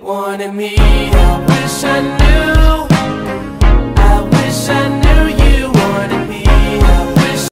Wanted me, I wish